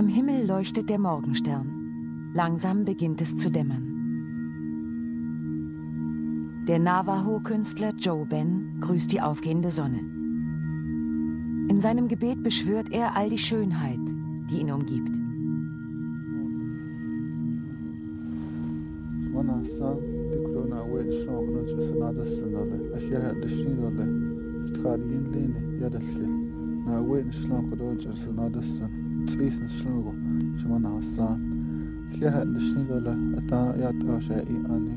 Am Himmel leuchtet der Morgenstern. Langsam beginnt es zu dämmern. Der Navajo-Künstler Joe Ben grüßt die aufgehende Sonne. In seinem Gebet beschwört er all die Schönheit, die ihn umgibt. tlísan hasán. Chiahe de sníile a dána iadtá sé í aní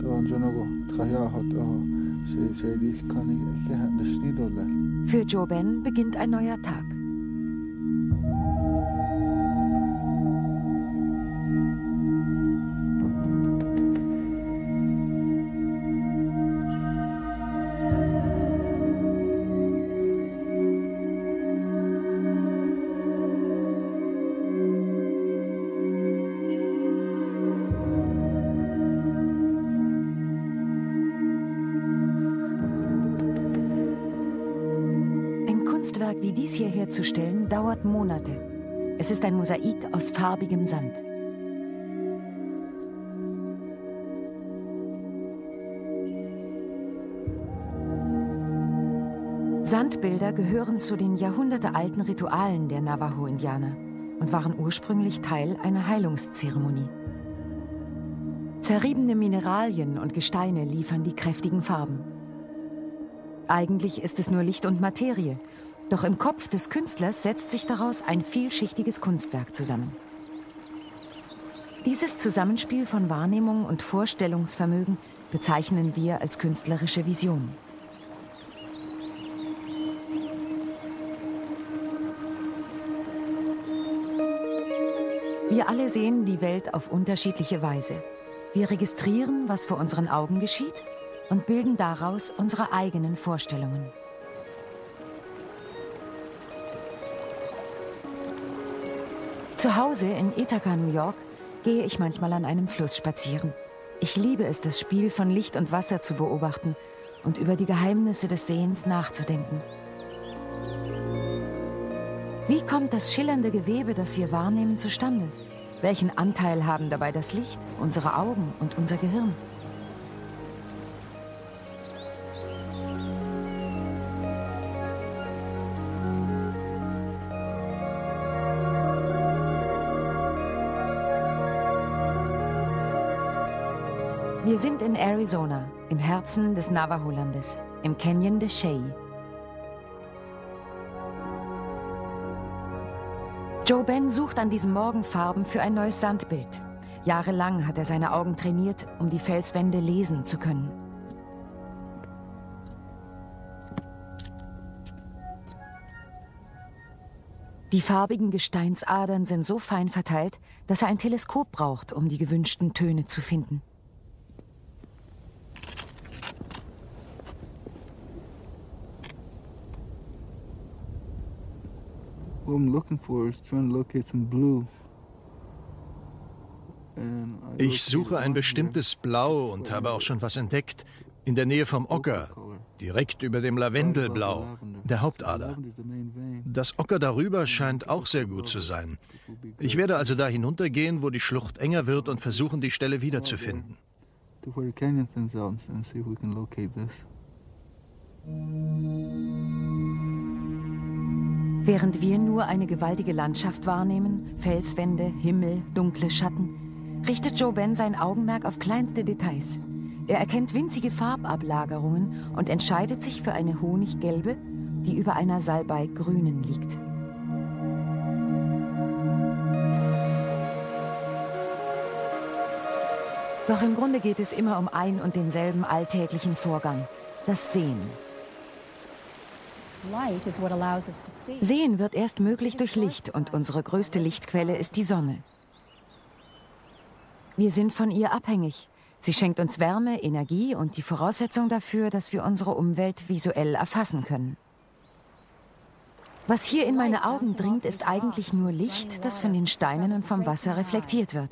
do an Jonago trahearhat á sé sé díh caní a chiahe de snídó le. Für Joe Ben beginnt ein neuer Tag. Kunstwerk wie dies hier herzustellen, dauert Monate. Es ist ein Mosaik aus farbigem Sand. Sandbilder gehören zu den jahrhundertealten Ritualen der Navajo-Indianer und waren ursprünglich Teil einer Heilungszeremonie. Zerriebene Mineralien und Gesteine liefern die kräftigen Farben. Eigentlich ist es nur Licht und Materie, doch im Kopf des Künstlers setzt sich daraus ein vielschichtiges Kunstwerk zusammen. Dieses Zusammenspiel von Wahrnehmung und Vorstellungsvermögen bezeichnen wir als künstlerische Vision. Wir alle sehen die Welt auf unterschiedliche Weise. Wir registrieren, was vor unseren Augen geschieht und bilden daraus unsere eigenen Vorstellungen. Zu Hause in Ithaca, New York, gehe ich manchmal an einem Fluss spazieren. Ich liebe es, das Spiel von Licht und Wasser zu beobachten und über die Geheimnisse des Sehens nachzudenken. Wie kommt das schillernde Gewebe, das wir wahrnehmen, zustande? Welchen Anteil haben dabei das Licht, unsere Augen und unser Gehirn? Wir sind in Arizona, im Herzen des Navajo-Landes, im Canyon de Shea. Joe Ben sucht an diesem Morgen Farben für ein neues Sandbild. Jahrelang hat er seine Augen trainiert, um die Felswände lesen zu können. Die farbigen Gesteinsadern sind so fein verteilt, dass er ein Teleskop braucht, um die gewünschten Töne zu finden. What I'm looking for is trying to locate some blue. Ich suche ein bestimmtes Blau und habe auch schon was entdeckt. In der Nähe vom Ocker, direkt über dem Lavendelblau, der Hauptader. Das Ocker darüber scheint auch sehr gut zu sein. Ich werde also da hinuntergehen, wo die Schlucht enger wird und versuchen, die Stelle wiederzufinden. Während wir nur eine gewaltige Landschaft wahrnehmen, Felswände, Himmel, dunkle Schatten, richtet Joe Ben sein Augenmerk auf kleinste Details. Er erkennt winzige Farbablagerungen und entscheidet sich für eine honiggelbe, die über einer Salbei-grünen liegt. Doch im Grunde geht es immer um ein und denselben alltäglichen Vorgang, das Sehen. Sehen wird erst möglich durch Licht und unsere größte Lichtquelle ist die Sonne. Wir sind von ihr abhängig. Sie schenkt uns Wärme, Energie und die Voraussetzung dafür, dass wir unsere Umwelt visuell erfassen können. Was hier in meine Augen dringt, ist eigentlich nur Licht, das von den Steinen und vom Wasser reflektiert wird.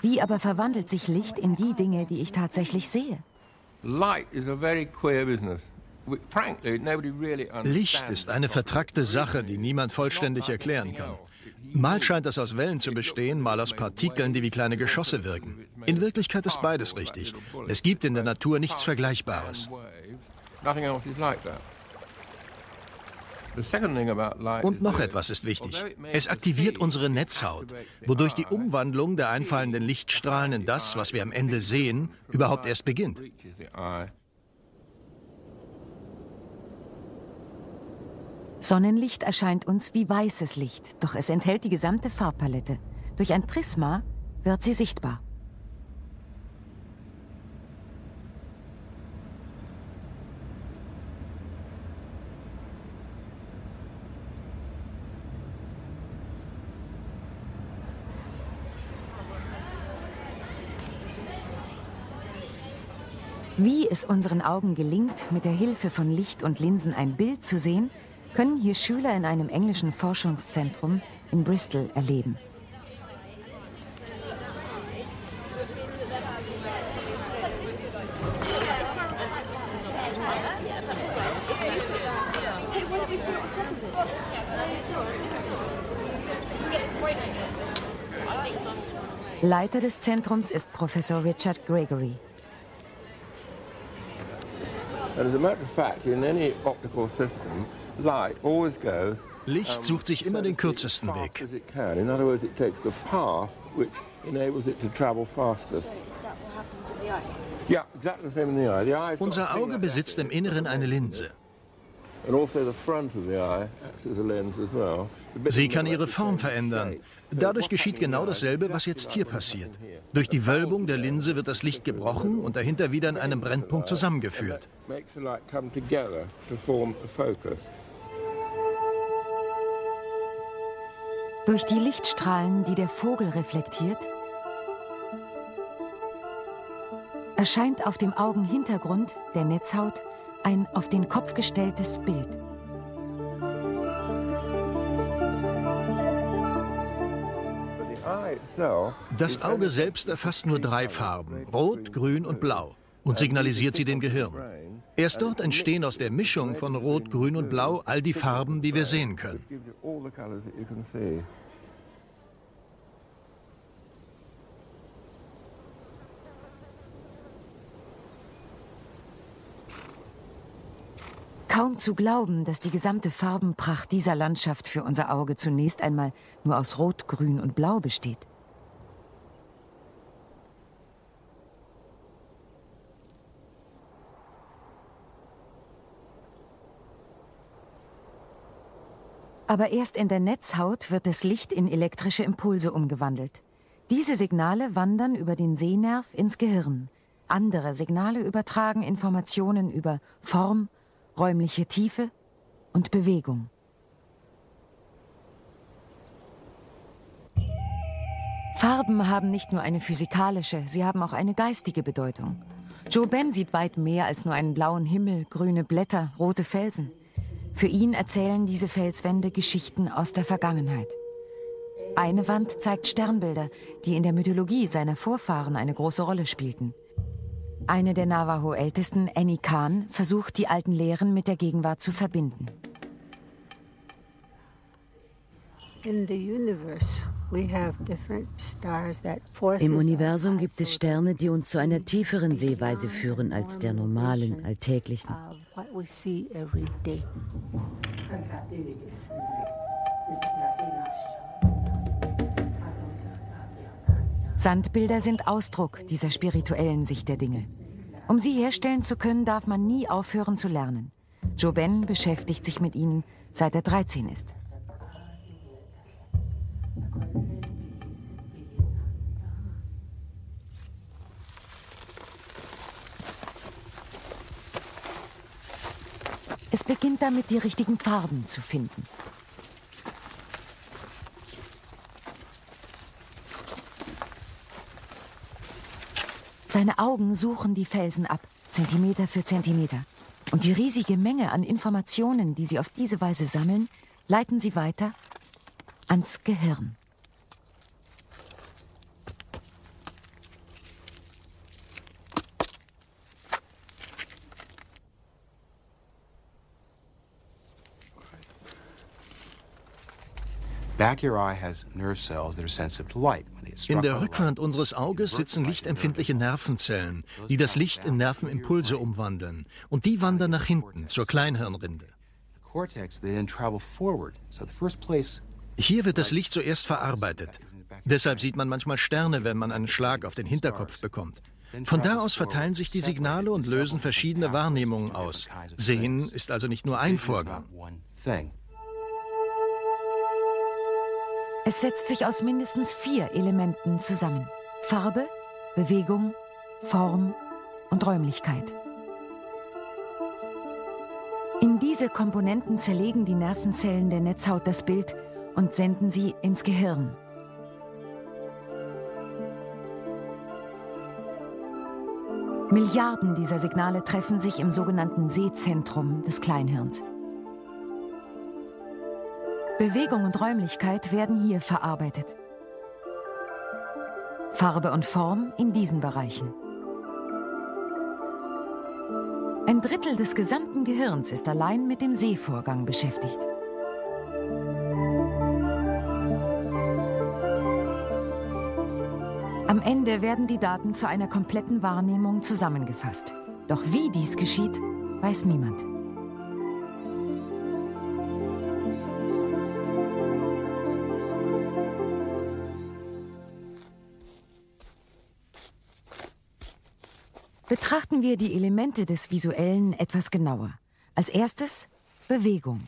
Wie aber verwandelt sich Licht in die Dinge, die ich tatsächlich sehe? Light is a very queer business. Licht ist eine vertrackte Sache, die niemand vollständig erklären kann. Mal scheint es aus Wellen zu bestehen, mal aus Partikeln, die wie kleine Geschosse wirken. In Wirklichkeit ist beides richtig. Es gibt in der Natur nichts Vergleichbares. Und noch etwas ist wichtig. Es aktiviert unsere Netzhaut, wodurch die Umwandlung der einfallenden Lichtstrahlen in das, was wir am Ende sehen, überhaupt erst beginnt. Sonnenlicht erscheint uns wie weißes Licht, doch es enthält die gesamte Farbpalette. Durch ein Prisma wird sie sichtbar. Wie es unseren Augen gelingt, mit der Hilfe von Licht und Linsen ein Bild zu sehen, können hier Schüler in einem englischen Forschungszentrum in Bristol erleben. Leiter des Zentrums ist Professor Richard Gregory. As a matter of fact, in any optical system, Licht sucht sich immer den kürzesten Weg. Unser Auge besitzt im Inneren eine Linse. Also Sie kann ihre Form verändern. Dadurch geschieht genau dasselbe, was jetzt hier passiert. Durch die Wölbung der Linse wird das Licht gebrochen und dahinter wieder in einem Brennpunkt zusammengeführt. Durch die Lichtstrahlen, die der Vogel reflektiert, erscheint auf dem Augenhintergrund der Netzhaut ein auf den Kopf gestelltes Bild. Das Auge selbst erfasst nur drei Farben, rot, grün und blau, und signalisiert sie dem Gehirn. Erst dort entstehen aus der Mischung von Rot, Grün und Blau all die Farben, die wir sehen können. Kaum zu glauben, dass die gesamte Farbenpracht dieser Landschaft für unser Auge zunächst einmal nur aus Rot, Grün und Blau besteht. Aber erst in der Netzhaut wird das Licht in elektrische Impulse umgewandelt. Diese Signale wandern über den Sehnerv ins Gehirn. Andere Signale übertragen Informationen über Form, räumliche Tiefe und Bewegung. Farben haben nicht nur eine physikalische, sie haben auch eine geistige Bedeutung. Joe Ben sieht weit mehr als nur einen blauen Himmel, grüne Blätter, rote Felsen. Für ihn erzählen diese Felswände Geschichten aus der Vergangenheit. Eine Wand zeigt Sternbilder, die in der Mythologie seiner Vorfahren eine große Rolle spielten. Eine der Navajo-Ältesten, Annie Kahn, versucht, die alten Lehren mit der Gegenwart zu verbinden. Im Universum gibt es Sterne, die uns zu einer tieferen Sehweise führen als der normalen, alltäglichen. Sandbilder sind Ausdruck dieser spirituellen Sicht der Dinge. Um sie herstellen zu können, darf man nie aufhören zu lernen. Joe Ben beschäftigt sich mit ihnen, seit er 13 ist. Es beginnt damit, die richtigen Farben zu finden. Seine Augen suchen die Felsen ab, Zentimeter für Zentimeter. Und die riesige Menge an Informationen, die sie auf diese Weise sammeln, leiten sie weiter ans Gehirn. In der Rückwand unseres Auges sitzen lichtempfindliche Nervenzellen, die das Licht in Nervenimpulse umwandeln. Und die wandern nach hinten zur Kleinhirnrinde. Hier wird das Licht zuerst verarbeitet. Deshalb sieht man manchmal Sterne, wenn man einen Schlag auf den Hinterkopf bekommt. Von da aus verteilen sich die Signale und lösen verschiedene Wahrnehmungen aus. Sehen ist also nicht nur ein Vorgang. Es setzt sich aus mindestens vier Elementen zusammen. Farbe, Bewegung, Form und Räumlichkeit. In diese Komponenten zerlegen die Nervenzellen der Netzhaut das Bild und senden sie ins Gehirn. Milliarden dieser Signale treffen sich im sogenannten Sehzentrum des Kleinhirns. Bewegung und Räumlichkeit werden hier verarbeitet. Farbe und Form in diesen Bereichen. Ein Drittel des gesamten Gehirns ist allein mit dem Sehvorgang beschäftigt. Am Ende werden die Daten zu einer kompletten Wahrnehmung zusammengefasst. Doch wie dies geschieht, weiß niemand. Betrachten wir die Elemente des Visuellen etwas genauer. Als erstes Bewegung.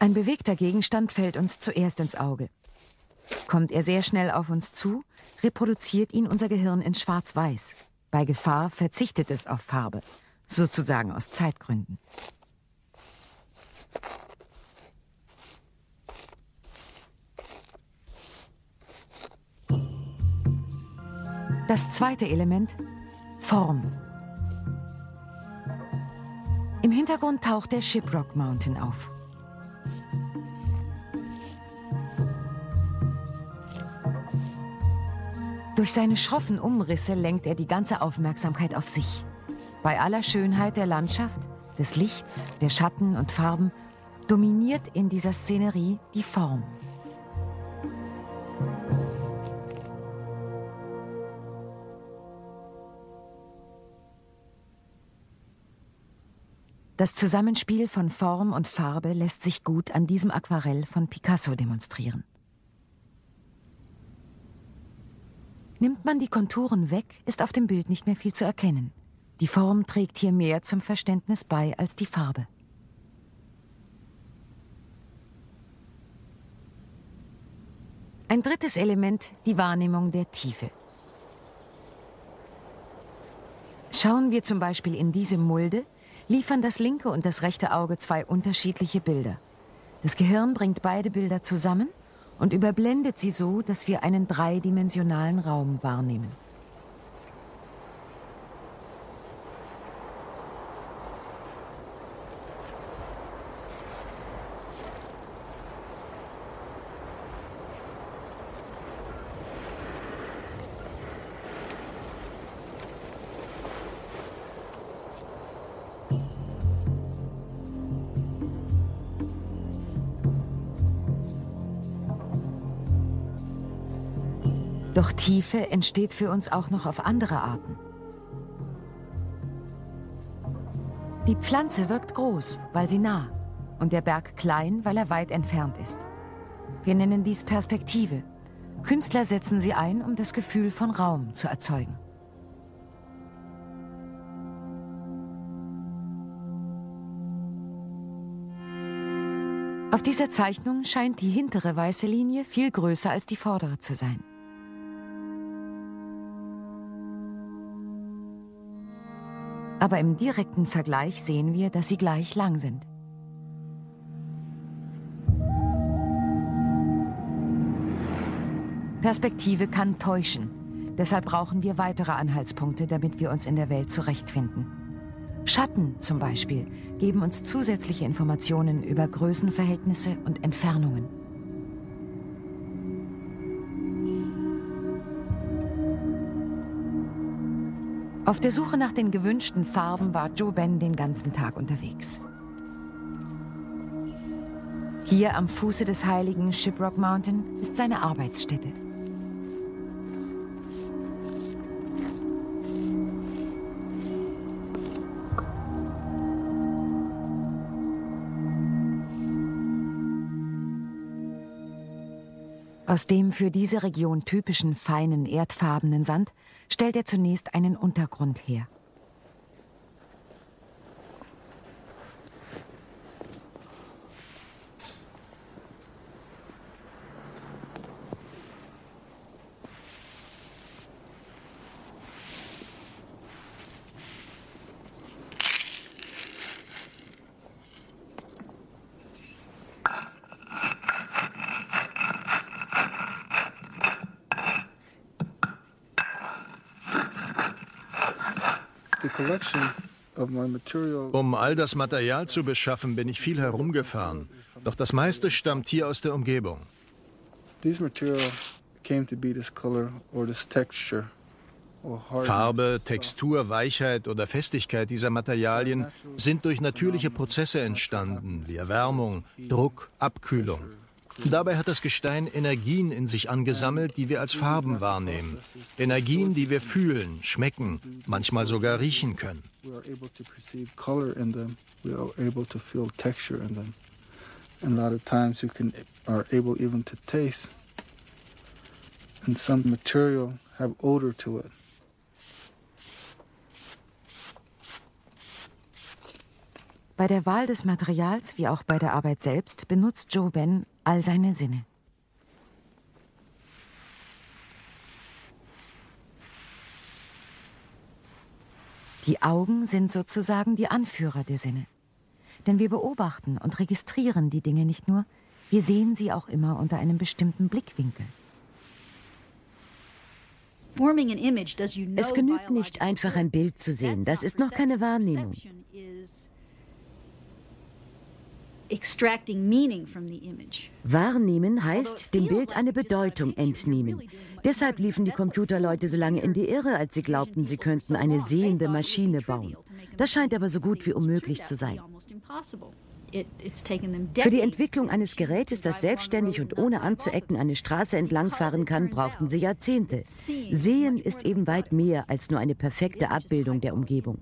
Ein bewegter Gegenstand fällt uns zuerst ins Auge. Kommt er sehr schnell auf uns zu, reproduziert ihn unser Gehirn in Schwarz-Weiß. Bei Gefahr verzichtet es auf Farbe, sozusagen aus Zeitgründen. Das zweite Element, Form. Im Hintergrund taucht der Shiprock Mountain auf. Durch seine schroffen Umrisse lenkt er die ganze Aufmerksamkeit auf sich. Bei aller Schönheit der Landschaft, des Lichts, der Schatten und Farben dominiert in dieser Szenerie die Form. Das Zusammenspiel von Form und Farbe lässt sich gut an diesem Aquarell von Picasso demonstrieren. Nimmt man die Konturen weg, ist auf dem Bild nicht mehr viel zu erkennen. Die Form trägt hier mehr zum Verständnis bei als die Farbe. Ein drittes Element, die Wahrnehmung der Tiefe. Schauen wir zum Beispiel in diese Mulde, liefern das linke und das rechte Auge zwei unterschiedliche Bilder. Das Gehirn bringt beide Bilder zusammen und überblendet sie so, dass wir einen dreidimensionalen Raum wahrnehmen. Doch Tiefe entsteht für uns auch noch auf andere Arten. Die Pflanze wirkt groß, weil sie nah, und der Berg klein, weil er weit entfernt ist. Wir nennen dies Perspektive. Künstler setzen sie ein, um das Gefühl von Raum zu erzeugen. Auf dieser Zeichnung scheint die hintere weiße Linie viel größer als die vordere zu sein. Aber im direkten Vergleich sehen wir, dass sie gleich lang sind. Perspektive kann täuschen. Deshalb brauchen wir weitere Anhaltspunkte, damit wir uns in der Welt zurechtfinden. Schatten zum Beispiel geben uns zusätzliche Informationen über Größenverhältnisse und Entfernungen. Auf der Suche nach den gewünschten Farben war Joe Ben den ganzen Tag unterwegs. Hier am Fuße des heiligen Shiprock Mountain ist seine Arbeitsstätte. Aus dem für diese Region typischen feinen erdfarbenen Sand stellt er zunächst einen Untergrund her. Um all das Material zu beschaffen, bin ich viel herumgefahren. Doch das meiste stammt hier aus der Umgebung. Farbe, Textur, Weichheit oder Festigkeit dieser Materialien sind durch natürliche Prozesse entstanden, wie Erwärmung, Druck, Abkühlung. Dabei hat das Gestein Energien in sich angesammelt, die wir als Farben wahrnehmen. Energien, die wir fühlen, schmecken, manchmal sogar riechen können. And a lot of times you can are able even to taste. And some material have odor to it. Bei der Wahl des Materials wie auch bei der Arbeit selbst benutzt Joe Ben all seine Sinne. Die Augen sind sozusagen die Anführer der Sinne. Denn wir beobachten und registrieren die Dinge nicht nur, wir sehen sie auch immer unter einem bestimmten Blickwinkel. Es genügt nicht einfach ein Bild zu sehen, das ist noch keine Wahrnehmung. Wahrnehmen heißt, dem Bild eine Bedeutung entnehmen. Deshalb liefen die Computerleute so lange in die Irre, als sie glaubten, sie könnten eine sehende Maschine bauen. Das scheint aber so gut wie unmöglich zu sein. Für die Entwicklung eines Gerätes, das selbstständig und ohne anzuecken eine Straße entlangfahren kann, brauchten sie Jahrzehnte. Sehen ist eben weit mehr als nur eine perfekte Abbildung der Umgebung.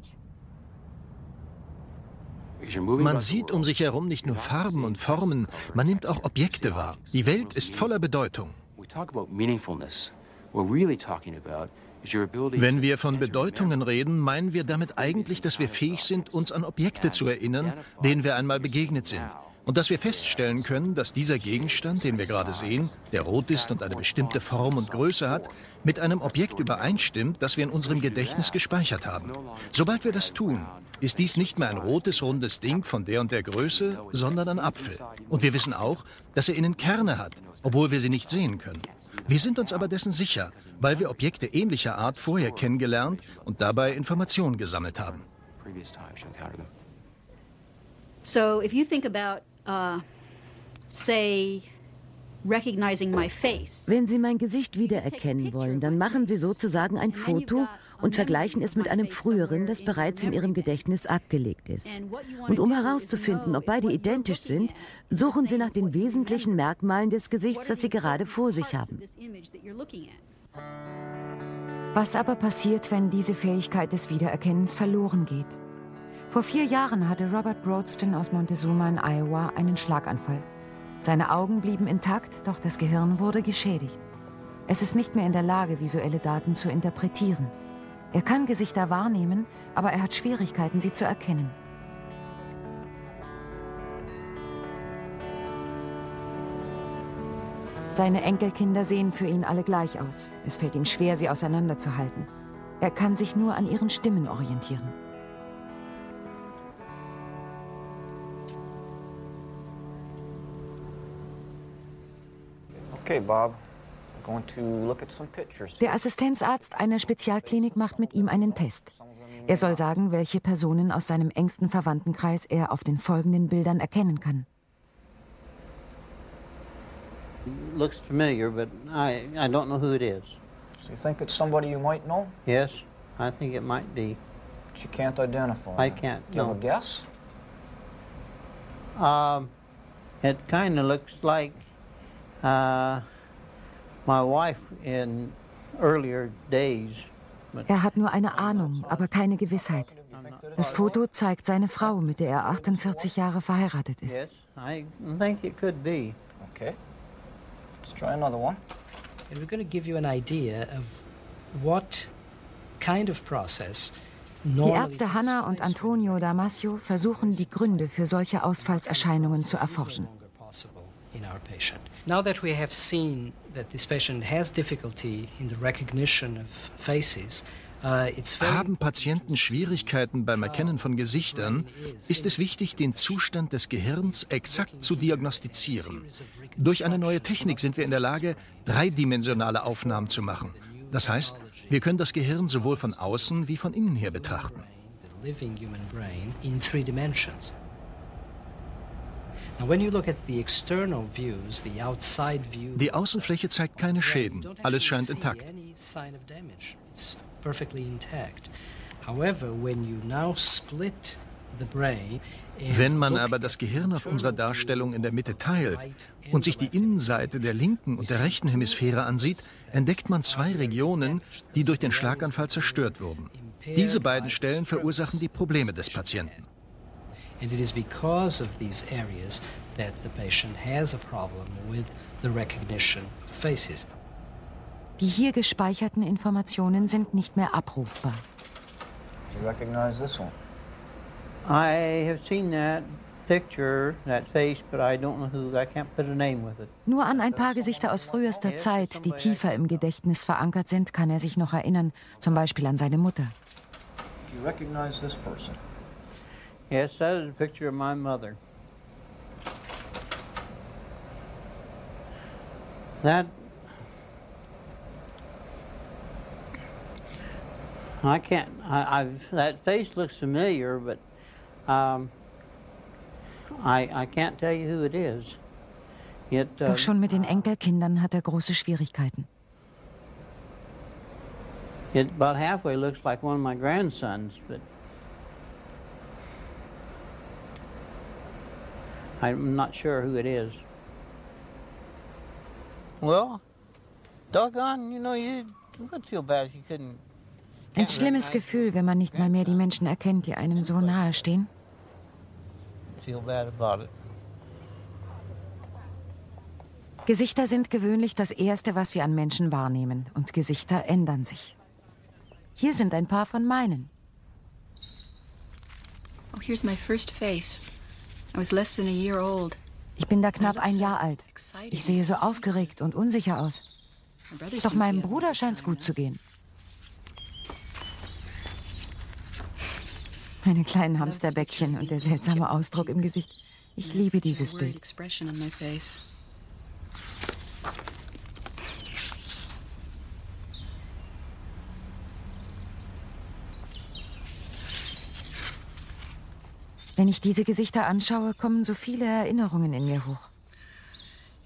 Man sieht um sich herum nicht nur Farben und Formen, man nimmt auch Objekte wahr. Die Welt ist voller Bedeutung. Wenn wir von Bedeutungen reden, meinen wir damit eigentlich, dass wir fähig sind, uns an Objekte zu erinnern, denen wir einmal begegnet sind. Und dass wir feststellen können, dass dieser Gegenstand, den wir gerade sehen, der rot ist und eine bestimmte Form und Größe hat, mit einem Objekt übereinstimmt, das wir in unserem Gedächtnis gespeichert haben. Sobald wir das tun, ist dies nicht mehr ein rotes, rundes Ding von der und der Größe, sondern ein Apfel. Und wir wissen auch, dass er innen Kerne hat, obwohl wir sie nicht sehen können. Wir sind uns aber dessen sicher, weil wir Objekte ähnlicher Art vorher kennengelernt und dabei Informationen gesammelt haben. So if you think about uh, say, wenn Sie mein Gesicht wiedererkennen wollen, dann machen Sie sozusagen ein Foto und vergleichen es mit einem früheren, das bereits in Ihrem Gedächtnis abgelegt ist. Und um herauszufinden, ob beide identisch sind, suchen Sie nach den wesentlichen Merkmalen des Gesichts, das Sie gerade vor sich haben. Was aber passiert, wenn diese Fähigkeit des Wiedererkennens verloren geht? Vor vier Jahren hatte Robert Broadston aus Montezuma in Iowa einen Schlaganfall. Seine Augen blieben intakt, doch das Gehirn wurde geschädigt. Es ist nicht mehr in der Lage, visuelle Daten zu interpretieren. Er kann Gesichter wahrnehmen, aber er hat Schwierigkeiten, sie zu erkennen. Seine Enkelkinder sehen für ihn alle gleich aus. Es fällt ihm schwer, sie auseinanderzuhalten. Er kann sich nur an ihren Stimmen orientieren. Okay, Bob. Der Assistenzarzt einer Spezialklinik macht mit ihm einen Test. Er soll sagen, welche Personen aus seinem engsten Verwandtenkreis er auf den folgenden Bildern erkennen kann. Looks familiar, but I, I don't know who it is. So you think it's somebody you might know? Yes, I think it might be. But you can't identify. I can't. Do you no. have a guess? Um, It kind of looks like Er hat nur eine Ahnung, aber keine Gewissheit. Das Foto zeigt seine Frau, mit der er 48 Jahre verheiratet ist. Yes, I think it could be. Okay. Let's try another one. And we're going to give you an idea of what kind of process die Ärzte Hanna und Antonio Damasio versuchen, die Gründe für solche Ausfallserscheinungen zu erforschen. Now that we have seen that this patient has difficulty in the recognition of faces, uh, haben Patienten Schwierigkeiten beim Erkennen von Gesichtern, ist es wichtig, den Zustand des Gehirns exakt zu diagnostizieren. Durch eine neue Technik sind wir in der Lage, dreidimensionale Aufnahmen zu machen. Das heißt, wir können das Gehirn sowohl von außen wie von innen her betrachten. Die Außenfläche zeigt keine Schäden. Alles scheint intakt. Wenn man aber das Gehirn auf unserer Darstellung in der Mitte teilt und sich die Innenseite der linken und der rechten Hemisphäre ansieht, entdeckt man zwei Regionen, die durch den Schlaganfall zerstört wurden. Diese beiden Stellen verursachen die Probleme des Patienten. And it is because of these areas that the patient has a problem with the recognition of faces. Die hier gespeicherten Informationen sind nicht mehr abrufbar. Do you recognize this one? I have seen that nur an ein paar Gesichter aus frühester Zeit, die tiefer im Gedächtnis verankert sind, kann er sich noch erinnern, zum Beispiel an seine Mutter. Do you recognize this person? Yes, that is a picture of my mother. That I can't. I, I've that face looks familiar, but um, I, I can't tell you who it is. It, uh, Doch schon mit den Enkelkindern hat er große Schwierigkeiten. It about halfway looks like one of my grandsons, but I'm not sure who it is. Well, doggone, you know, you would feel bad if you couldn't. Ein schlimmes Gefühl, wenn man nicht mal mehr die Menschen erkennt, die einem so nahe stehen feel bad about it. Gesichter sind gewöhnlich das Erste, was wir an Menschen wahrnehmen. Und Gesichter ändern sich. Hier sind ein paar von meinen. Oh, here's my first face. Ich bin da knapp ein Jahr alt. Ich sehe so aufgeregt und unsicher aus. Doch meinem Bruder scheint es gut zu gehen. Meine kleinen Hamsterbäckchen und der seltsame Ausdruck im Gesicht. Ich liebe dieses Bild. Wenn ich diese Gesichter anschaue, kommen so viele Erinnerungen in mir hoch.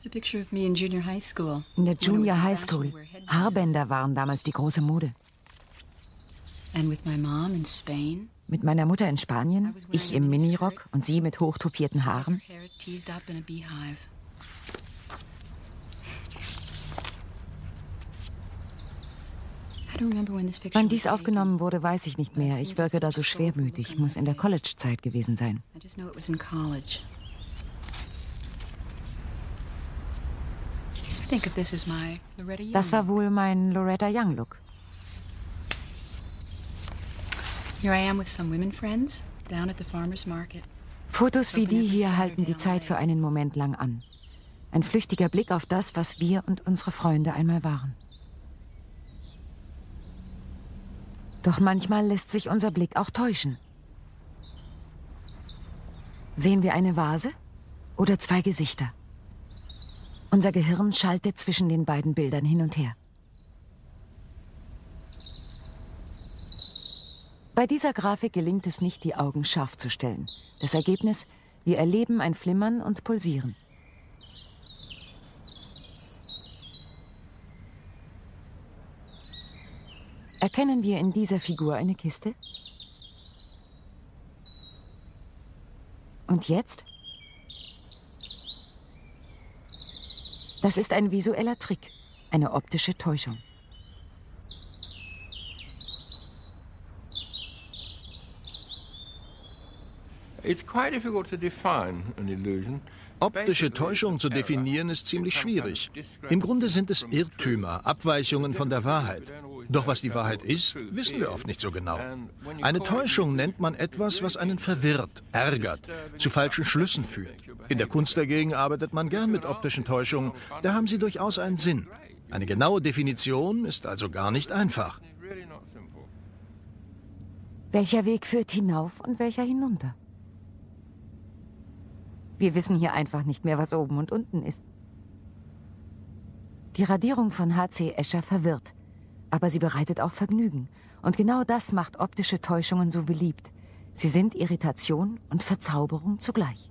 In der Junior High School. Haarbänder waren damals die große Mode. Mit meiner Mutter in Spanien, ich im Minirock und sie mit hochtopierten Haaren. Wann dies aufgenommen wurde, weiß ich nicht mehr. Ich wirke da so schwermütig. Muss in der College-Zeit gewesen sein. Das war wohl mein Loretta Young-Look. Fotos wie die hier halten die Zeit für einen Moment lang an. Ein flüchtiger Blick auf das, was wir und unsere Freunde einmal waren. Doch manchmal lässt sich unser Blick auch täuschen. Sehen wir eine Vase oder zwei Gesichter? Unser Gehirn schaltet zwischen den beiden Bildern hin und her. Bei dieser Grafik gelingt es nicht, die Augen scharf zu stellen. Das Ergebnis, wir erleben ein Flimmern und Pulsieren. Erkennen wir in dieser Figur eine Kiste? Und jetzt? Das ist ein visueller Trick, eine optische Täuschung. Optische Täuschung zu definieren ist ziemlich schwierig. Im Grunde sind es Irrtümer, Abweichungen von der Wahrheit. Doch was die Wahrheit ist, wissen wir oft nicht so genau. Eine Täuschung nennt man etwas, was einen verwirrt, ärgert, zu falschen Schlüssen führt. In der Kunst dagegen arbeitet man gern mit optischen Täuschungen. Da haben sie durchaus einen Sinn. Eine genaue Definition ist also gar nicht einfach. Welcher Weg führt hinauf und welcher hinunter? Wir wissen hier einfach nicht mehr, was oben und unten ist. Die Radierung von H.C. Escher verwirrt, aber sie bereitet auch Vergnügen. Und genau das macht optische Täuschungen so beliebt. Sie sind Irritation und Verzauberung zugleich.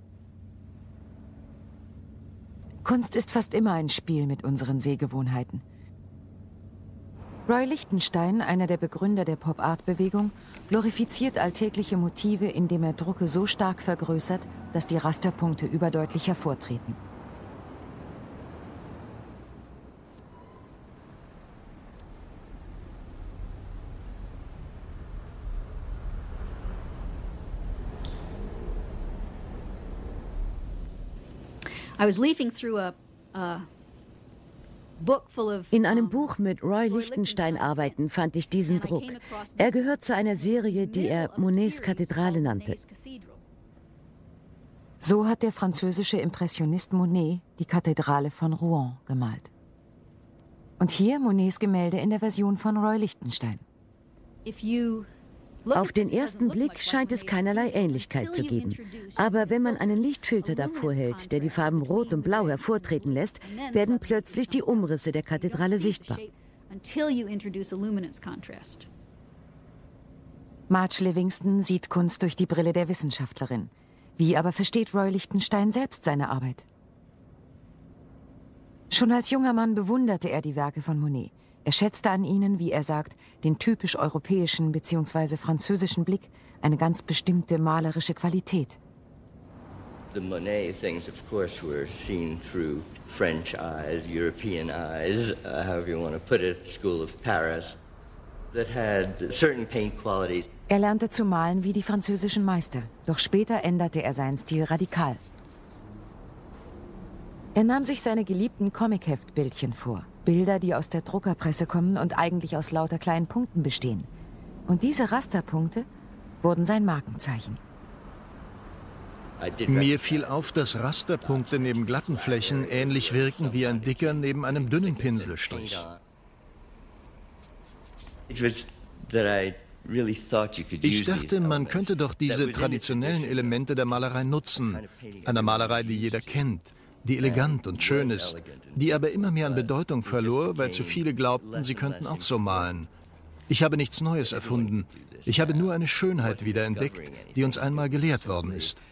Kunst ist fast immer ein Spiel mit unseren Sehgewohnheiten. Roy Lichtenstein, einer der Begründer der Pop-Art-Bewegung, glorifiziert alltägliche Motive, indem er Drucke so stark vergrößert, dass die Rasterpunkte überdeutlich hervortreten. I was leafing through a, a in einem Buch mit Roy Lichtenstein arbeiten fand ich diesen Druck. Er gehört zu einer Serie, die er Monets Kathedrale nannte. So hat der französische Impressionist Monet die Kathedrale von Rouen gemalt. Und hier Monets Gemälde in der Version von Roy Lichtenstein. Auf den ersten Blick scheint es keinerlei Ähnlichkeit zu geben. Aber wenn man einen Lichtfilter davor hält, der die Farben Rot und Blau hervortreten lässt, werden plötzlich die Umrisse der Kathedrale sichtbar. Marge Livingston sieht Kunst durch die Brille der Wissenschaftlerin. Wie aber versteht Roy Lichtenstein selbst seine Arbeit? Schon als junger Mann bewunderte er die Werke von Monet. Er schätzte an ihnen, wie er sagt, den typisch europäischen bzw. französischen Blick, eine ganz bestimmte malerische Qualität. The Monet things, of course, were seen through French eyes, European eyes, uh, however you want to put it, School of Paris, that had certain paint qualities. Er lernte zu malen wie die französischen Meister, doch später änderte er seinen Stil radikal. Er nahm sich seine geliebten Comicheftbildchen vor. Bilder, die aus der Druckerpresse kommen und eigentlich aus lauter kleinen Punkten bestehen. Und diese Rasterpunkte wurden sein Markenzeichen. Mir fiel auf, dass Rasterpunkte neben glatten Flächen ähnlich wirken wie ein dicker neben einem dünnen Pinselstrich. Ich dachte, man könnte doch diese traditionellen Elemente der Malerei nutzen, einer Malerei, die jeder kennt, die elegant und schön ist, die aber immer mehr an Bedeutung verlor, weil zu viele glaubten, sie könnten auch so malen. Ich habe nichts Neues erfunden. Ich habe nur eine Schönheit wiederentdeckt, die uns einmal gelehrt worden ist.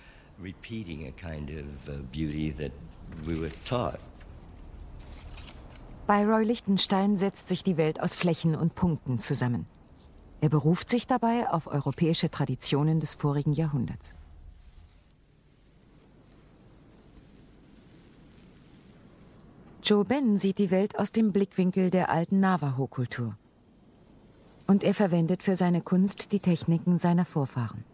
Bei Roy Lichtenstein setzt sich die Welt aus Flächen und Punkten zusammen. Er beruft sich dabei auf europäische Traditionen des vorigen Jahrhunderts. Joe Ben sieht die Welt aus dem Blickwinkel der alten Navajo-Kultur. Und er verwendet für seine Kunst die Techniken seiner Vorfahren.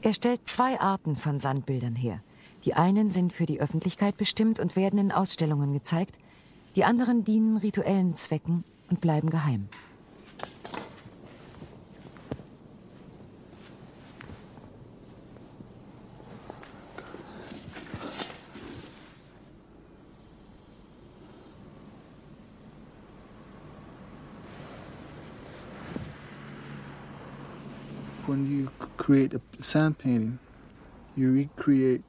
Er stellt zwei Arten von Sandbildern her. Die einen sind für die Öffentlichkeit bestimmt und werden in Ausstellungen gezeigt, die anderen dienen rituellen Zwecken und bleiben geheim. When you create a sand painting, you recreate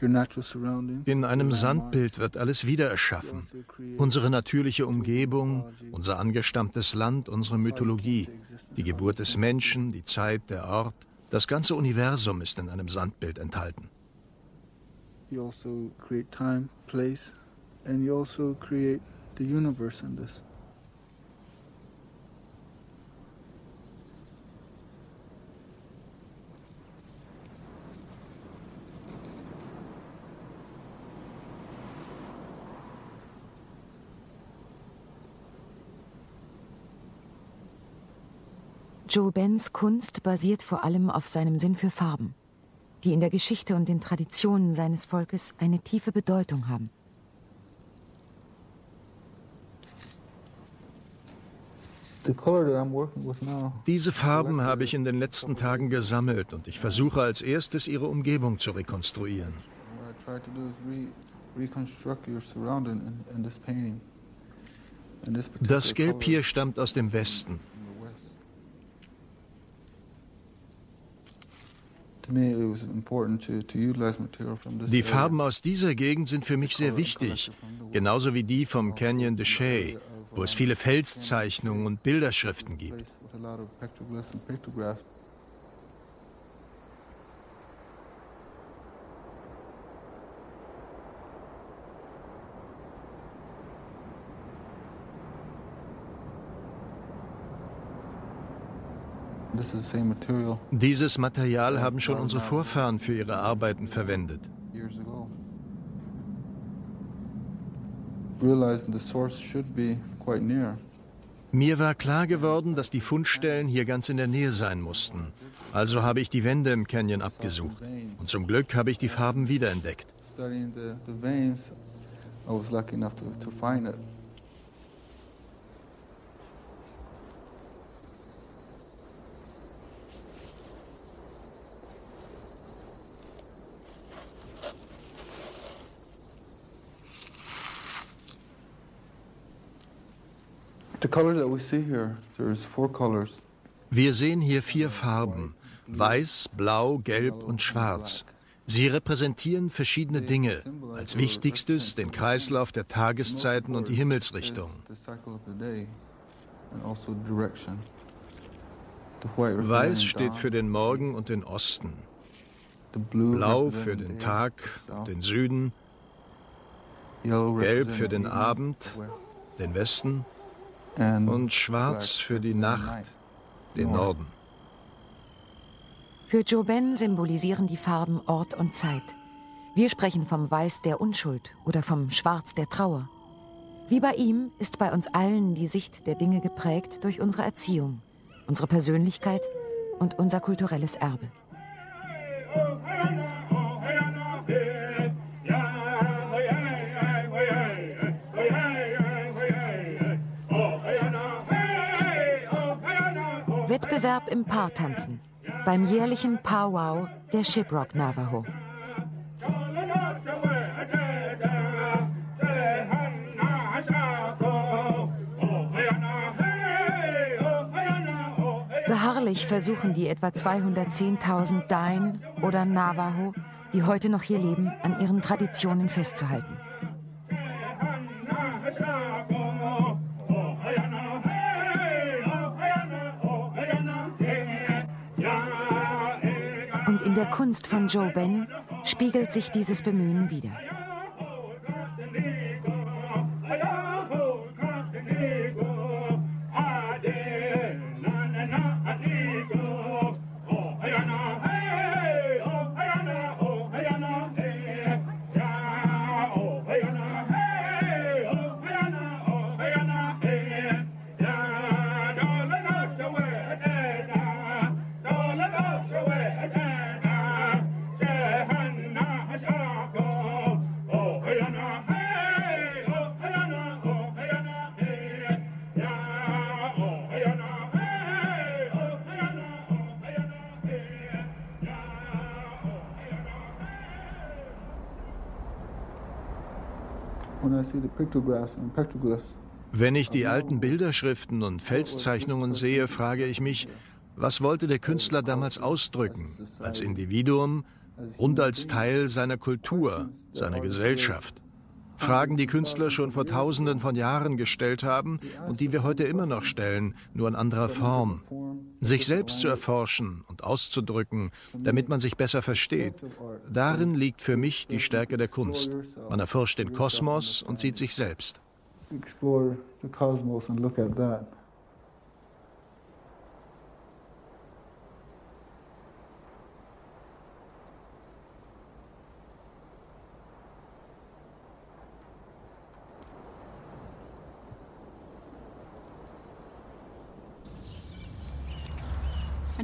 in einem Sandbild wird alles wieder erschaffen. Unsere natürliche Umgebung, unser angestammtes Land, unsere Mythologie, die Geburt des Menschen, die Zeit, der Ort, das ganze Universum ist in einem Sandbild enthalten. You also create time, place, and you also create the universe in this. Joe Bens Kunst basiert vor allem auf seinem Sinn für Farben, die in der Geschichte und den Traditionen seines Volkes eine tiefe Bedeutung haben. Diese Farben habe ich in den letzten Tagen gesammelt und ich versuche als erstes ihre Umgebung zu rekonstruieren. Das Gelb hier stammt aus dem Westen. Die Farben aus dieser Gegend sind für mich sehr wichtig, genauso wie die vom Canyon de Chelly, wo es viele Felszeichnungen und Bilderschriften gibt. Dieses Material haben schon unsere Vorfahren für ihre Arbeiten verwendet. Mir war klar geworden, dass die Fundstellen hier ganz in der Nähe sein mussten. Also habe ich die Wände im Canyon abgesucht. Und zum Glück habe ich die Farben wiederentdeckt. I was lucky enough to, to find it. Wir sehen hier vier Farben, weiß, blau, gelb und schwarz. Sie repräsentieren verschiedene Dinge, als wichtigstes den Kreislauf der Tageszeiten und die Himmelsrichtung. Also weiß steht für den Morgen und den Osten, blau für den Tag und den Süden, gelb für den Abend, den Westen und schwarz für die Nacht, den Norden. Für Joe Ben symbolisieren die Farben Ort und Zeit. Wir sprechen vom Weiß der Unschuld oder vom Schwarz der Trauer. Wie bei ihm ist bei uns allen die Sicht der Dinge geprägt durch unsere Erziehung, unsere Persönlichkeit und unser kulturelles Erbe. Wettbewerb im Paartanzen beim jährlichen Powwow der Shiprock Navajo. Beharrlich versuchen die etwa 210.000 Dain oder Navajo, die heute noch hier leben, an ihren Traditionen festzuhalten. Kunst von Joe Ben spiegelt sich dieses Bemühen wider. Wenn ich die alten Bilderschriften und Felszeichnungen sehe, frage ich mich, was wollte der Künstler damals ausdrücken, als Individuum und als Teil seiner Kultur, seiner Gesellschaft? Fragen, die Künstler schon vor Tausenden von Jahren gestellt haben und die wir heute immer noch stellen, nur in anderer Form. Sich selbst zu erforschen und auszudrücken, damit man sich besser versteht, darin liegt für mich die Stärke der Kunst. Man erforscht den Kosmos und sieht sich selbst. Explore the cosmos and look at that.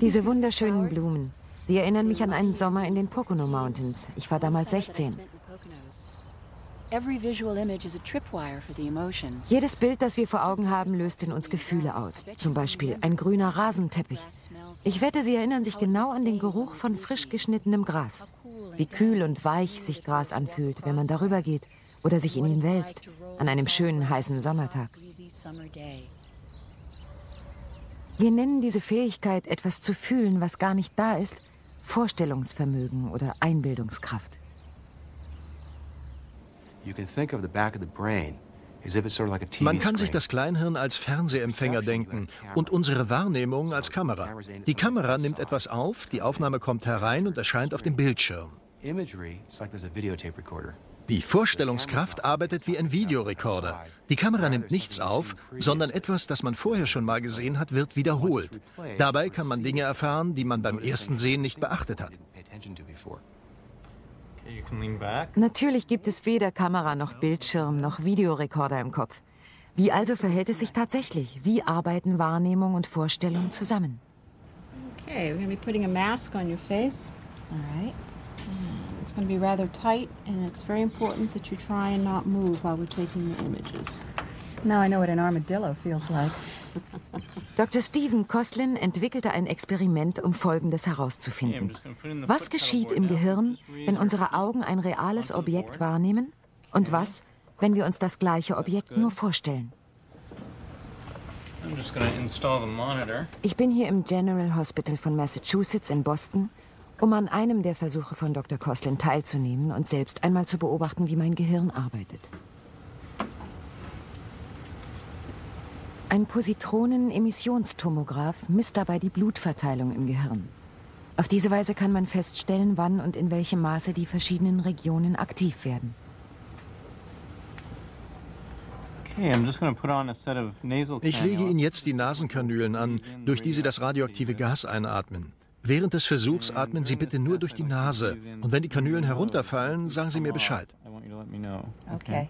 Diese wunderschönen Blumen. Sie erinnern mich an einen Sommer in den Pocono Mountains. Ich war damals 16. Jedes Bild, das wir vor Augen haben, löst in uns Gefühle aus. Zum Beispiel ein grüner Rasenteppich. Ich wette, Sie erinnern sich genau an den Geruch von frisch geschnittenem Gras. Wie kühl und weich sich Gras anfühlt, wenn man darüber geht oder sich in ihn wälzt, an einem schönen heißen Sommertag. Wir nennen diese Fähigkeit, etwas zu fühlen, was gar nicht da ist, Vorstellungsvermögen oder Einbildungskraft. Man kann sich das Kleinhirn als Fernsehempfänger denken und unsere Wahrnehmung als Kamera. Die Kamera nimmt etwas auf, die Aufnahme kommt herein und erscheint auf dem Bildschirm. Die Vorstellungskraft arbeitet wie ein Videorekorder. Die Kamera nimmt nichts auf, sondern etwas, das man vorher schon mal gesehen hat, wird wiederholt. Dabei kann man Dinge erfahren, die man beim ersten Sehen nicht beachtet hat. Natürlich gibt es weder Kamera noch Bildschirm noch Videorekorder im Kopf. Wie also verhält es sich tatsächlich? Wie arbeiten Wahrnehmung und Vorstellung zusammen? Okay, we're to be putting a mask on your face. All right. It's going to be rather tight, and it's very important that you try and not move while we're taking the images. Now I know what an armadillo feels like. Dr. Stephen Koslin entwickelte ein Experiment, um Folgendes herauszufinden. Was geschieht im Gehirn, wenn unsere Augen ein reales Objekt wahrnehmen? Und was, wenn wir uns das gleiche Objekt nur vorstellen? Ich bin hier im General Hospital von Massachusetts in Boston, um an einem der Versuche von Dr. Koslin teilzunehmen und selbst einmal zu beobachten, wie mein Gehirn arbeitet. Ein Positronen-Emissionstomograth misst dabei die Blutverteilung im Gehirn. Auf diese Weise kann man feststellen, wann und in welchem Maße die verschiedenen Regionen aktiv werden. Ich lege Ihnen jetzt die Nasenkanülen an, durch die Sie das radioaktive Gas einatmen. Während des Versuchs atmen Sie bitte nur durch die Nase. Und wenn die Kanülen herunterfallen, sagen Sie mir Bescheid. Okay.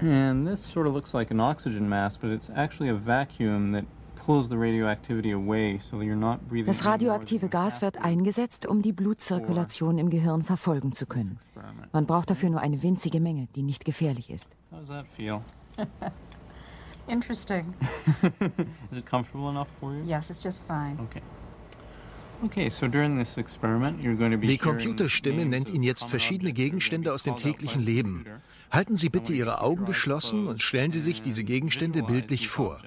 And this sort of looks like an oxygen mask, but it's actually a vacuum that pulls the radioactivity away, so you're not breathing. Das radioaktive Gas wird eingesetzt, um die Blutzirkulation im Gehirn verfolgen zu können. Man braucht dafür nur eine winzige Menge, die nicht gefährlich ist. How does that feel? Interesting. Is it comfortable enough for you? Yes, it's just fine. Okay. Okay, so during this experiment, you're going to be Die Computerstimme nennt Ihnen jetzt verschiedene Gegenstände aus dem täglichen Leben. Halten Sie bitte Ihre Augen geschlossen und stellen Sie sich diese Gegenstände bildlich vor.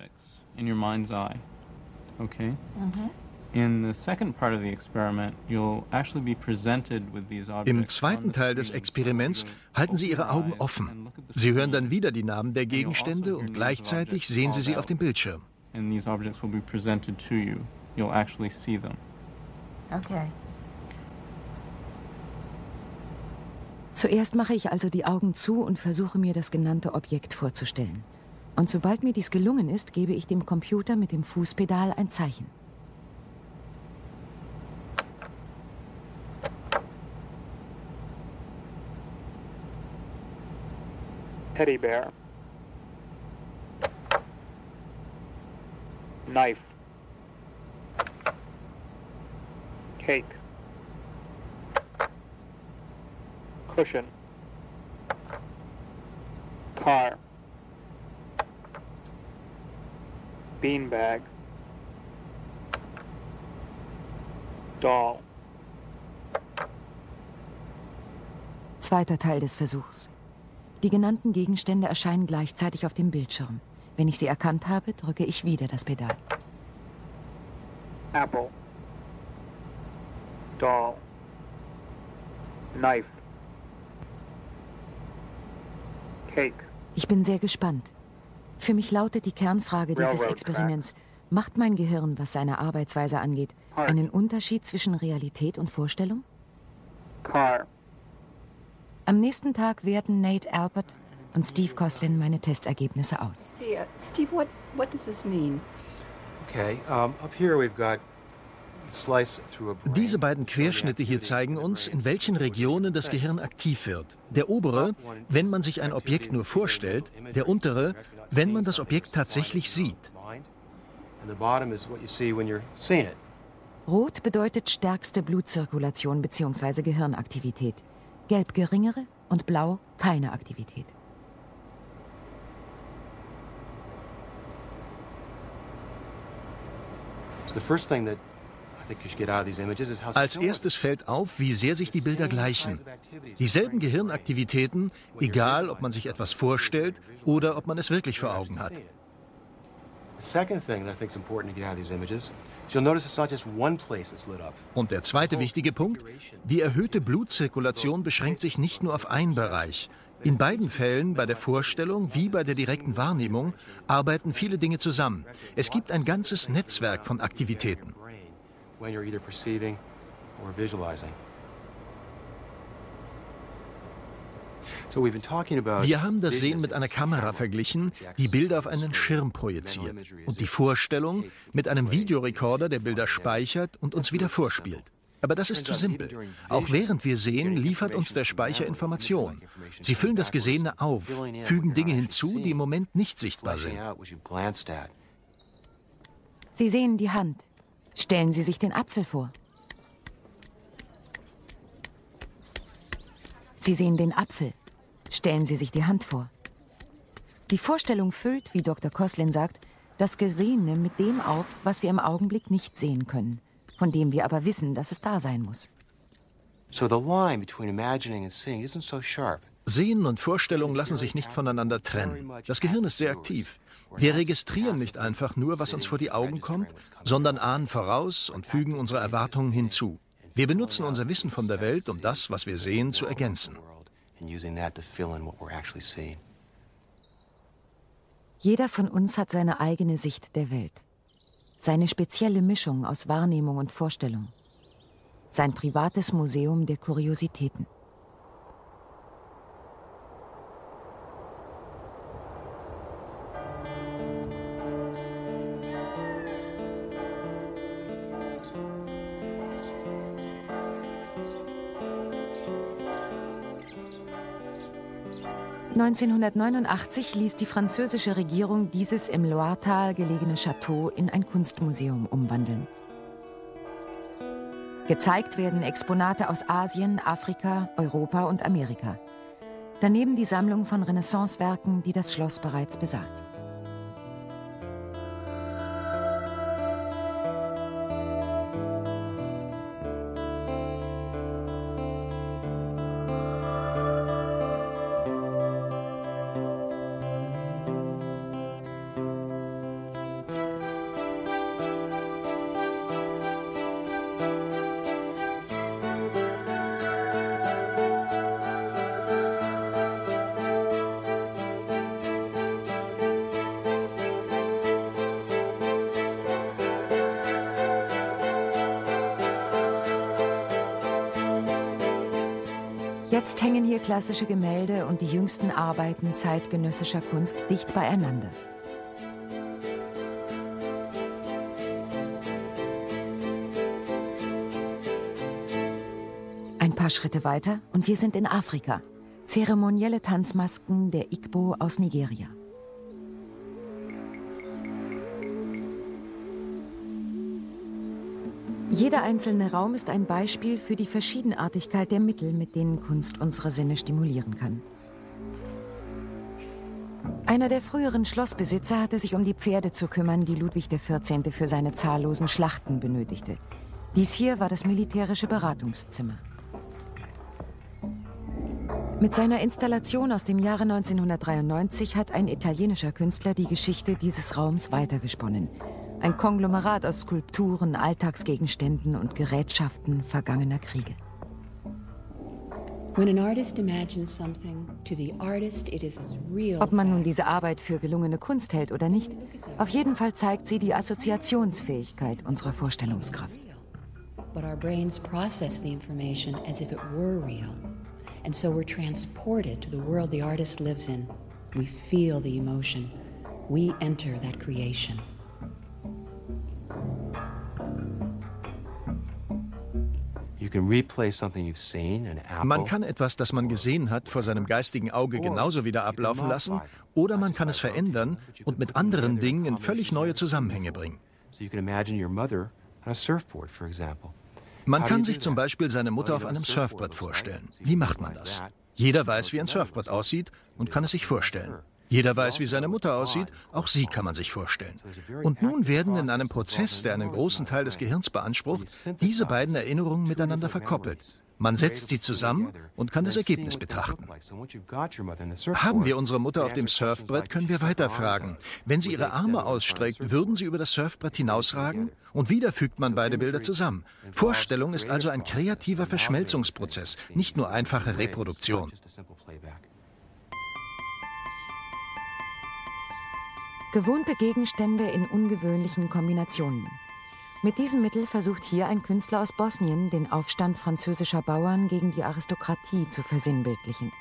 in your mind's eye. Okay? In the second part of the experiment, you'll actually be presented with these objects. Im zweiten Teil des Experiments halten Sie Ihre Augen offen. Sie hören dann wieder die Namen der Gegenstände und gleichzeitig sehen Sie sie auf dem Bildschirm. Okay. Zuerst mache ich also die Augen zu und versuche mir das genannte Objekt vorzustellen. Und sobald mir dies gelungen ist, gebe ich dem Computer mit dem Fußpedal ein Zeichen. Teddy bear. Knife. Cake. Cushion. Car. Beanbag. Doll. Zweiter Teil des Versuchs. Die genannten Gegenstände erscheinen gleichzeitig auf dem Bildschirm. Wenn ich sie erkannt habe, drücke ich wieder das Pedal. Apple. Doll. Knife. Cake. Ich bin sehr gespannt. Für mich lautet die Kernfrage dieses Experiments, macht mein Gehirn, was seine Arbeitsweise angeht, einen Unterschied zwischen Realität und Vorstellung? Car. Am nächsten Tag werten Nate Albert und Steve Koslin meine Testergebnisse aus. See, uh, Steve, what, what does this mean? Okay, um, up here we've got. Diese beiden Querschnitte hier zeigen uns, in welchen Regionen das Gehirn aktiv wird. Der obere, wenn man sich ein Objekt nur vorstellt, der untere, wenn man das Objekt tatsächlich sieht. Rot bedeutet stärkste Blutzirkulation bzw. Gehirnaktivität. Gelb geringere und blau keine Aktivität. Als erstes fällt auf, wie sehr sich die Bilder gleichen. Dieselben Gehirnaktivitäten, egal ob man sich etwas vorstellt oder ob man es wirklich vor Augen hat. The second thing that I think is important to get out of these images Und der zweite wichtige Punkt, die erhöhte Blutzirkulation beschränkt sich nicht nur auf einen Bereich. In beiden Fällen, bei der Vorstellung wie bei der direkten Wahrnehmung, arbeiten viele Dinge zusammen. Es gibt ein ganzes Netzwerk von Aktivitäten. Wir haben das Sehen mit einer Kamera verglichen, die Bilder auf einen Schirm projiziert und die Vorstellung mit einem Videorekorder, der Bilder speichert und uns wieder vorspielt. Aber das ist zu simpel. Auch während wir sehen, liefert uns der Speicher Informationen. Sie füllen das Gesehene auf, fügen Dinge hinzu, die im Moment nicht sichtbar sind. Sie sehen die Hand. Stellen Sie sich den Apfel vor. Sie sehen den Apfel. Stellen Sie sich die Hand vor. Die Vorstellung füllt, wie Dr. Koslin sagt, das Gesehene mit dem auf, was wir im Augenblick nicht sehen können, von dem wir aber wissen, dass es da sein muss. So the line between imagining and seeing isn't so sharp. Sehen und Vorstellung lassen sich nicht voneinander trennen. Das Gehirn ist sehr aktiv. Wir registrieren nicht einfach nur, was uns vor die Augen kommt, sondern ahnen voraus und fügen unsere Erwartungen hinzu. Wir benutzen unser Wissen von der Welt, um das, was wir sehen, zu ergänzen. And using that to fill in what we're actually seeing. Jeder von uns hat seine eigene Sicht der Welt. Seine spezielle Mischung aus Wahrnehmung und Vorstellung. Sein privates Museum der Kuriositäten. ...1989 ließ die französische Regierung dieses im Loiretal gelegene Chateau in ein Kunstmuseum umwandeln. Gezeigt werden Exponate aus Asien, Afrika, Europa und Amerika. Daneben die Sammlung von Renaissancewerken, die das Schloss bereits besaß. Klassische Gemälde und die jüngsten Arbeiten zeitgenössischer Kunst dicht beieinander. Ein paar Schritte weiter und wir sind in Afrika. Zeremonielle Tanzmasken der Igbo aus Nigeria. Einzelne Raum ist ein Beispiel für die Verschiedenartigkeit der Mittel, mit denen Kunst unsere Sinne stimulieren kann. Einer der früheren Schlossbesitzer hatte sich um die Pferde zu kümmern, die Ludwig XIV. für seine zahllosen Schlachten benötigte. Dies hier war das militärische Beratungszimmer. Mit seiner Installation aus dem Jahre 1993 hat ein italienischer Künstler die Geschichte dieses Raums weitergesponnen. Ein Konglomerat aus Skulpturen, Alltagsgegenständen und Gerätschaften vergangener Kriege. Ob man nun diese Arbeit für gelungene Kunst hält oder nicht, auf jeden Fall zeigt sie die Assoziationsfähigkeit unserer Vorstellungskraft. But our brains process the information as if it were real. And so we're transported to the world the artist lives in. We feel the emotion. We enter that creation. Man kann etwas, das man gesehen hat, vor seinem geistigen Auge genauso wieder ablaufen lassen, oder man kann es verändern und mit anderen Dingen in völlig neue Zusammenhänge bringen. Surfboard. Man kann sich zum Beispiel seine Mutter auf einem Surfbrett vorstellen. Wie macht man das? Jeder weiß, wie ein Surfbrett aussieht und kann es sich vorstellen. Jeder weiß, wie seine Mutter aussieht, auch sie kann man sich vorstellen. Und nun werden in einem Prozess, der einen großen Teil des Gehirns beansprucht, diese beiden Erinnerungen miteinander verkoppelt. Man setzt sie zusammen und kann das Ergebnis betrachten. Haben wir unsere Mutter auf dem Surfbrett, können wir weiterfragen. Wenn sie ihre Arme ausstreckt, würden sie über das Surfbrett hinausragen? Und wieder fügt man beide Bilder zusammen. Vorstellung ist also ein kreativer Verschmelzungsprozess, nicht nur einfache Reproduktion. Gewohnte Gegenstände in ungewöhnlichen Kombinationen. Mit diesem Mittel versucht hier ein Künstler aus Bosnien, den Aufstand französischer Bauern gegen die Aristokratie zu versinnbildlichen.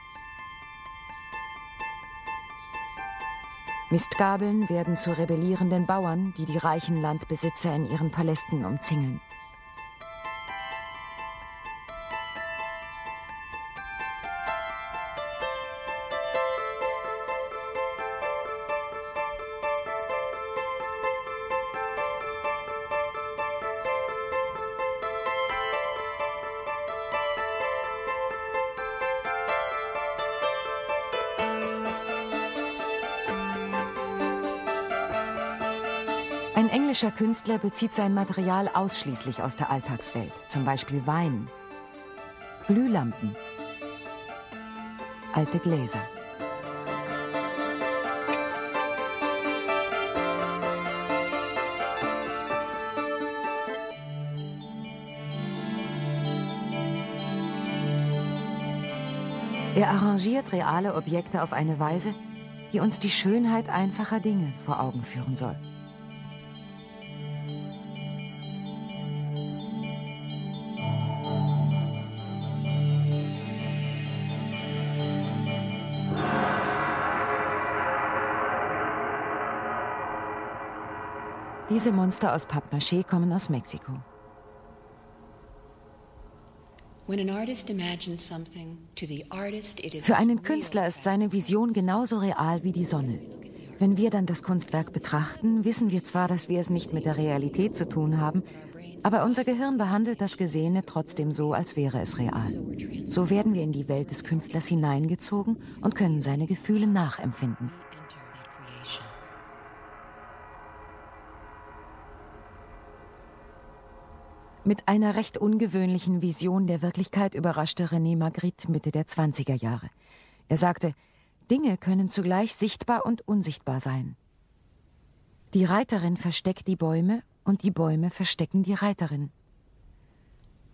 Mistgabeln werden zu rebellierenden Bauern, die die reichen Landbesitzer in ihren Palästen umzingeln. Englischer Künstler bezieht sein Material ausschließlich aus der Alltagswelt, zum Beispiel Wein, Glühlampen, alte Gläser. Er arrangiert reale Objekte auf eine Weise, die uns die Schönheit einfacher Dinge vor Augen führen soll. Diese Monster aus Pappmaché kommen aus Mexiko. Für einen Künstler ist seine Vision genauso real wie die Sonne. Wenn wir dann das Kunstwerk betrachten, wissen wir zwar, dass wir es nicht mit der Realität zu tun haben, aber unser Gehirn behandelt das Gesehene trotzdem so, als wäre es real. So werden wir in die Welt des Künstlers hineingezogen und können seine Gefühle nachempfinden. Mit einer recht ungewöhnlichen Vision der Wirklichkeit überraschte René Magritte Mitte der 20er Jahre. Er sagte, Dinge können zugleich sichtbar und unsichtbar sein. Die Reiterin versteckt die Bäume und die Bäume verstecken die Reiterin.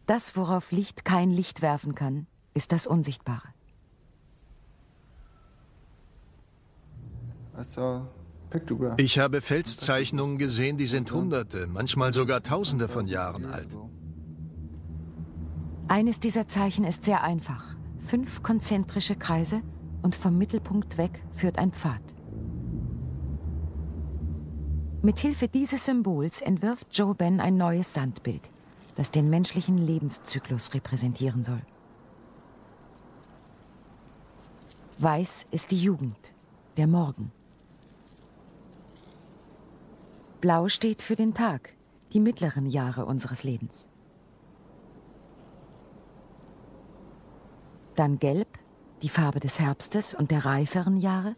Das, worauf Licht kein Licht werfen kann, ist das Unsichtbare. Ich habe Felszeichnungen gesehen, die sind Hunderte, manchmal sogar Tausende von Jahren alt. Eines dieser Zeichen ist sehr einfach. Fünf konzentrische Kreise und vom Mittelpunkt weg führt ein Pfad. Mithilfe dieses Symbols entwirft Joe Ben ein neues Sandbild, das den menschlichen Lebenszyklus repräsentieren soll. Weiß ist die Jugend, der Morgen. Blau steht für den Tag, die mittleren Jahre unseres Lebens. Dann Gelb, die Farbe des Herbstes und der reiferen Jahre.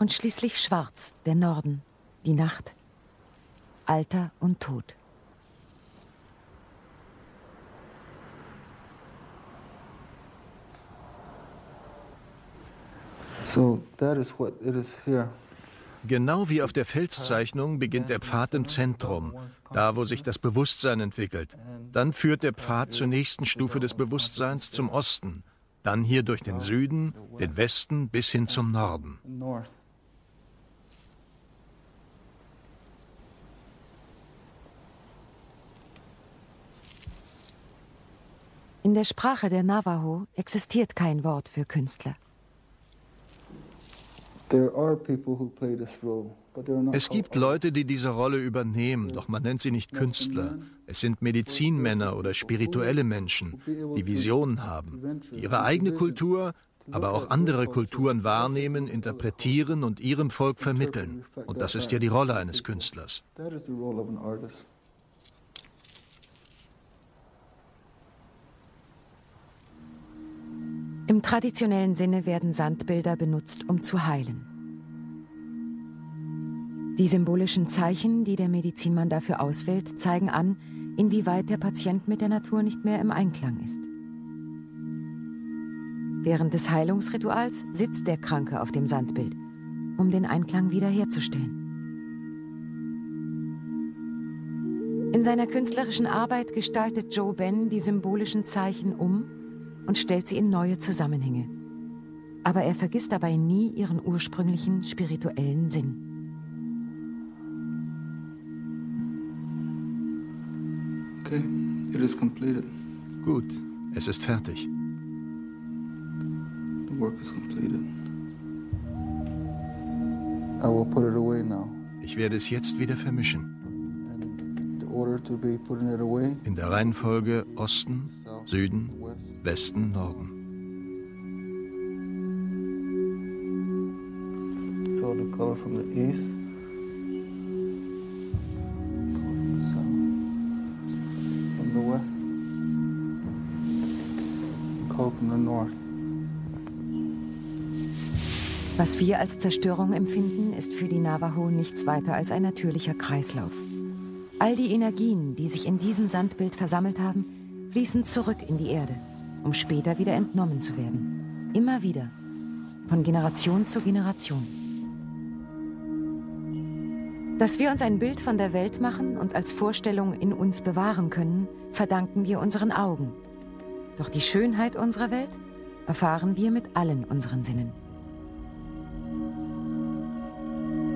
Und schließlich Schwarz, der Norden, die Nacht, Alter und Tod. So that is what it is here. Genau wie auf der Felszeichnung beginnt der Pfad im Zentrum, da wo sich das Bewusstsein entwickelt. Dann führt der Pfad zur nächsten Stufe des Bewusstseins zum Osten, dann hier durch den Süden, den Westen bis hin zum Norden. In der Sprache der Navajo existiert kein Wort für Künstler. There are people who play this role, but they're not Es gibt Leute, die diese Rolle übernehmen, doch man nennt sie nicht Künstler. Es sind Medizinmänner oder spirituelle Menschen, die Visionen haben, die ihre eigene Kultur, aber auch andere Kulturen wahrnehmen, interpretieren und ihrem Volk vermitteln. Und das ist ja die Rolle eines Künstlers. Im traditionellen Sinne werden Sandbilder benutzt, um zu heilen. Die symbolischen Zeichen, die der Medizinmann dafür auswählt, zeigen an, inwieweit der Patient mit der Natur nicht mehr im Einklang ist. Während des Heilungsrituals sitzt der Kranke auf dem Sandbild, um den Einklang wiederherzustellen. In seiner künstlerischen Arbeit gestaltet Joe Ben die symbolischen Zeichen um und stellt sie in neue Zusammenhänge. Aber er vergisst dabei nie ihren ursprünglichen spirituellen Sinn. Okay, it is completed. Gut, es ist fertig. The work is completed. I will put it away now. Ich werde es jetzt wieder vermischen. In der Reihenfolge Osten, Süden, Westen, Norden. so the color from the east. Was wir als Zerstörung empfinden, ist für die Navajo nichts weiter als ein natürlicher Kreislauf. All die Energien, die sich in diesem Sandbild versammelt haben, fließen zurück in die Erde, um später wieder entnommen zu werden. Immer wieder. Von Generation zu Generation. Dass wir uns ein Bild von der Welt machen und als Vorstellung in uns bewahren können, verdanken wir unseren Augen. Doch die Schönheit unserer Welt erfahren wir mit allen unseren Sinnen.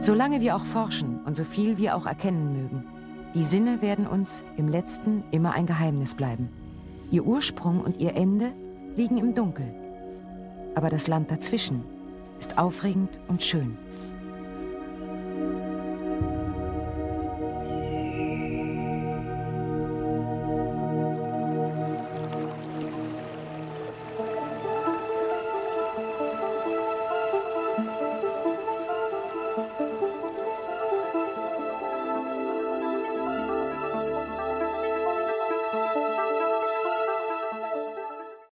Solange wir auch forschen und so viel wir auch erkennen mögen, die Sinne werden uns im letzten immer ein Geheimnis bleiben. Ihr Ursprung und ihr Ende liegen im Dunkel. Aber das Land dazwischen ist aufregend und schön.